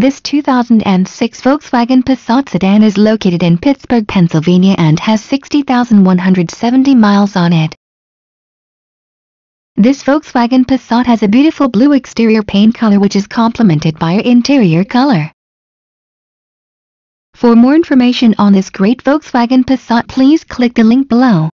This 2006 Volkswagen Passat sedan is located in Pittsburgh, Pennsylvania and has 60,170 miles on it. This Volkswagen Passat has a beautiful blue exterior paint color which is complemented by an interior color. For more information on this great Volkswagen Passat please click the link below.